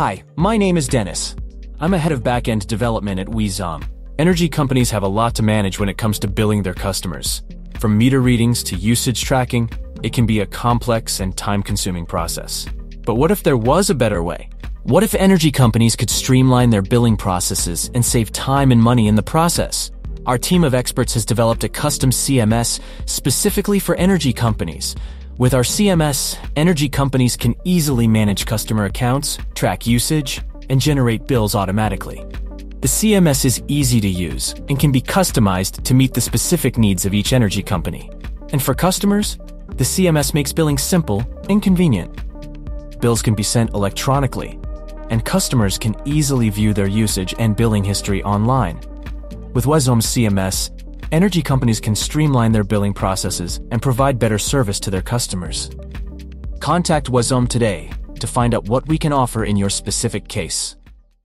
Hi, my name is Dennis. I'm a head of back-end development at WEZOM. Energy companies have a lot to manage when it comes to billing their customers. From meter readings to usage tracking, it can be a complex and time-consuming process. But what if there was a better way? What if energy companies could streamline their billing processes and save time and money in the process? Our team of experts has developed a custom CMS specifically for energy companies. With our CMS, energy companies can easily manage customer accounts, track usage, and generate bills automatically. The CMS is easy to use and can be customized to meet the specific needs of each energy company. And for customers, the CMS makes billing simple and convenient. Bills can be sent electronically, and customers can easily view their usage and billing history online. With WEZOM's CMS, energy companies can streamline their billing processes and provide better service to their customers. Contact WEZOM today to find out what we can offer in your specific case.